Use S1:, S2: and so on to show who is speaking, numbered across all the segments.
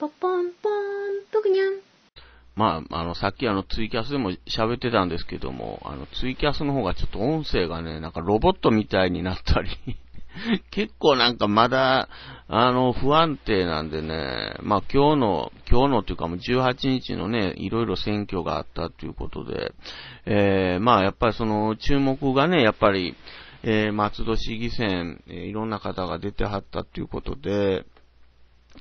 S1: ポポンポン、ぷくにゃん。
S2: まあ、あの、さっきあの、ツイキャスでも喋ってたんですけども、あの、ツイキャスの方がちょっと音声がね、なんかロボットみたいになったり 結構なんかまだ、あの、不安定なんでね、まあ今日の、今日のっていうかもう18日のね、いろいろ選挙があったということで、えー、まあやっぱりその注目がね、やっぱり、えー、松戸市議選、えー、いろんな方が出てはったということで、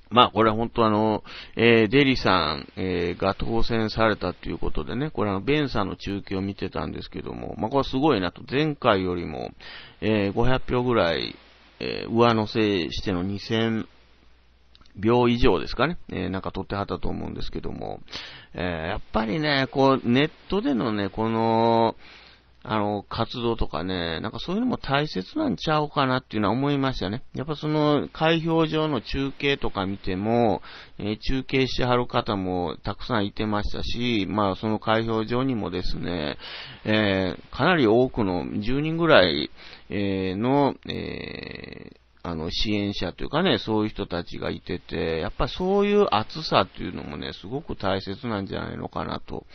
S2: まあ、これは本当あの、えー、デリさん、えー、が当選されたということでね、これあの、ベンさんの中継を見てたんですけども、まあ、これすごいなと、前回よりも、えー、500票ぐらい、えー、上乗せしての2000票以上ですかね、えー、なんか取ってはったと思うんですけども、えー、やっぱりね、こう、ネットでのね、この、あの、活動とかね、なんかそういうのも大切なんちゃうかなっていうのは思いましたね。やっぱその、開票上の中継とか見ても、えー、中継してはる方もたくさんいてましたし、まあその開票場にもですね、えー、かなり多くの、10人ぐらい、えー、の、えあの、支援者というかね、そういう人たちがいてて、やっぱそういう熱さっていうのもね、すごく大切なんじゃないのかなと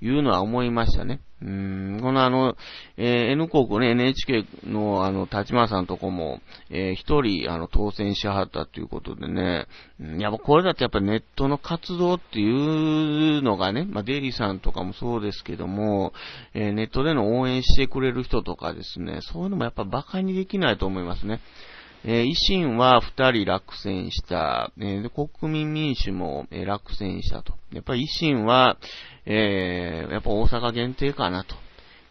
S2: いうのは思いましたね。うん、このあの、えー、N 国ね、NHK のあの、立間さんとこも、えー、一人、あの、当選しはったということでね、うん、やっぱこれだとやっぱネットの活動っていうのがね、まあ、デイリーさんとかもそうですけども、えー、ネットでの応援してくれる人とかですね、そういうのもやっぱ馬鹿にできないと思いますね。えー、維新は2人落選した、えー、で国民民主も、えー、落選したと。やっぱり維新は、えー、やっぱ大阪限定かなと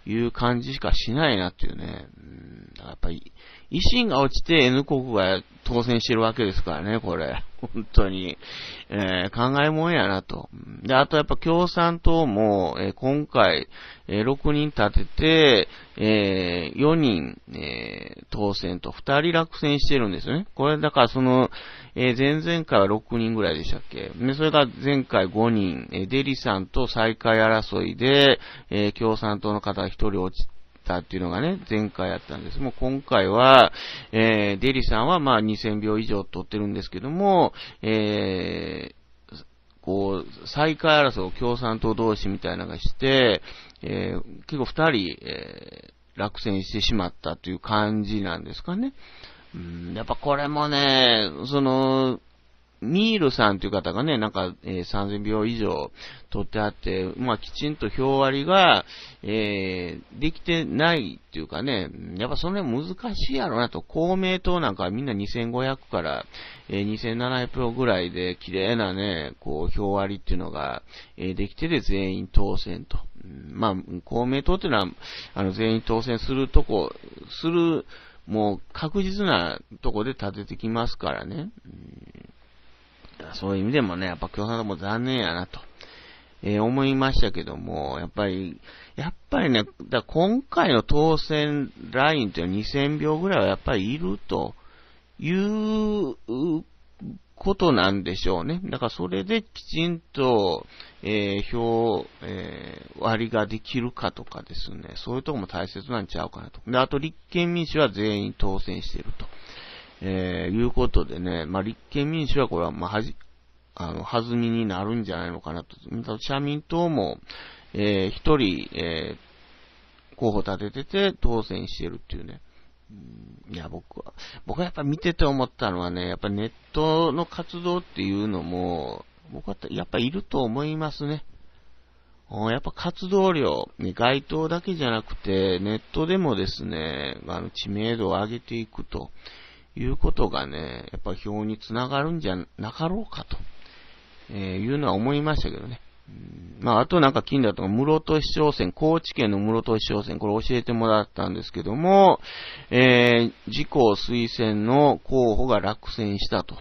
S2: いう感じしかしないなっていうね。うん、やっぱり、維新が落ちて N 国が当選してるわけですからね、これ。本当に。えー、考えもんやなと。で、あとやっぱ共産党も、えー、今回、えー、6人立てて、えー、4人、えー、当選と2人落選してるんですよね。これだからその、えー、前々回は6人ぐらいでしたっけ？で、それが前回5人、えー、デリさんと再開争いで、えー、共産党の方が1人落ちたっていうのがね、前回やったんです。もう今回は、え、デリさんはまあ2000秒以上取ってるんですけども、えー、こう、再開争いを共産党同士みたいなのがして、え、結構二人、え、落選してしまったという感じなんですかね。うん、やっぱこれもね、その、ミールさんという方がね、なんか、えー、3000秒以上取ってあって、まあ、きちんと票割りが、えー、できてないっていうかね、やっぱその辺難しいやろなと、公明党なんかみんな2500から、えー、2700票ぐらいで綺麗なね、こう、票割りっていうのが、えー、できてて全員当選と。まあ、公明党っていうのは、あの、全員当選するとこ、する、もう確実なとこで立ててきますからね。そういう意味でもね、やっぱ共産党も残念やなと、えー、思いましたけども、やっぱり、やっぱりね、だ今回の当選ラインっていうのは2000票ぐらいはやっぱりいるということなんでしょうね。だからそれできちんと、えー、票、えー、割りができるかとかですね、そういうとこも大切なんちゃうかなと。で、あと立憲民主は全員当選していると。えー、いうことでね、まあ、立憲民主はこれは、まあ、はじ、あの、弾みになるんじゃないのかなと。社民党も、えー、一人、えー、候補立ててて当選してるっていうね。いや、僕は、僕はやっぱ見てて思ったのはね、やっぱネットの活動っていうのも、僕はやっぱいると思いますね。やっぱ活動量、ね街頭だけじゃなくて、ネットでもですね、あの知名度を上げていくということがね、やっぱ票につながるんじゃなかろうかと、えー、いうのは思いましたけどね。まあ、あとなんか近だと、室戸市長選、高知県の室戸市長選、これ教えてもらったんですけども、えー、自公推薦の候補が落選したと。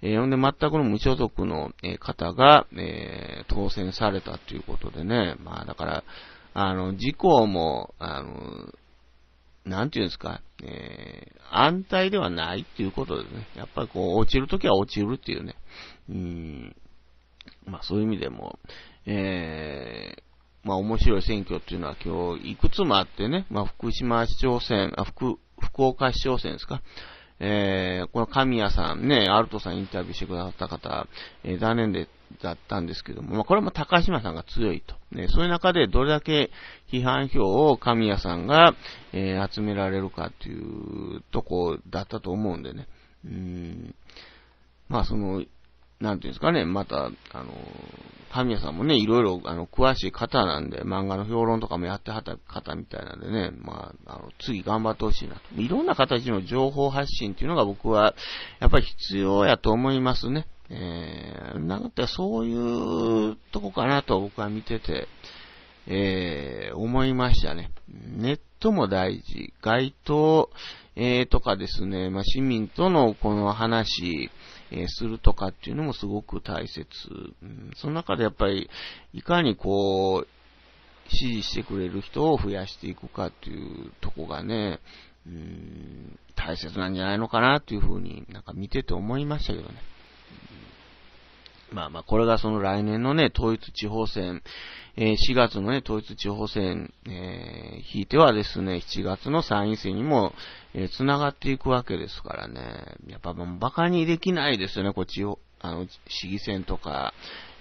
S2: えー、ほんで全くの無所属の方が、えー、当選されたということでね、まあだから、あの、自公も、あの、なんていうんですか、えー、安泰ではないっていうことですね。やっぱりこう、落ちるときは落ちるっていうね。うん。まあそういう意味でも、えー、まあ面白い選挙っていうのは今日いくつもあってね、まあ福島市長選、あ、福、福岡市長選ですか。えー、この神谷さんね、アルトさんインタビューしてくださった方、えー、残念で、だったんですけども、まあ、これも高島さんが強いと。ね、そういう中でどれだけ批判票を神谷さんが、えー、集められるかっていうとこだったと思うんでね。うん。まあ、その、なんていうんですかね、また、あの、神谷さんもね、いろいろ、あの、詳しい方なんで、漫画の評論とかもやってはった方みたいなんでね、まあ、あの、次頑張ってほしいなと。いろんな形の情報発信っていうのが僕は、やっぱり必要やと思いますね。えー、なんかそういうとこかなと僕は見てて、えー、思いましたね。ネットも大事。街頭、えー、とかですね、まあ、市民とのこの話、え、するとかっていうのもすごく大切。うん、その中でやっぱり、いかにこう、支持してくれる人を増やしていくかっていうとこがね、うん、大切なんじゃないのかなっていうふうになんか見てて思いましたけどね。まあまあ、これがその来年のね、統一地方選、えー、4月のね、統一地方選、えー、引いてはですね、7月の参院選にも、えー、繋がっていくわけですからね、やっぱもう馬鹿にできないですよね、こっちを、あの、市議選とか、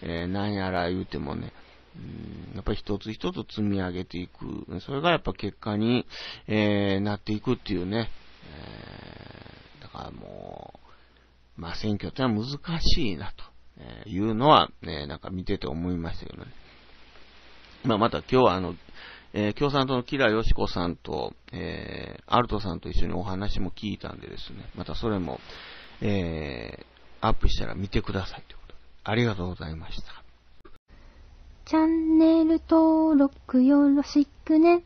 S2: えー、なんやら言うてもね、うんやっぱり一つ一つ積み上げていく。それがやっぱ結果に、えー、なっていくっていうね。えー、だからもう、まあ選挙ってのは難しいなと。いうのは、ね、なんか見てて思いましたけどね。まあ、また今日はあの、えー、共産党のキラヨシコさんと、えー、アルトさんと一緒にお話も聞いたんでですね、またそれも、えー、アップしたら見てくださいということで、ありがとうございました。
S1: チャンネル登録よろしくね。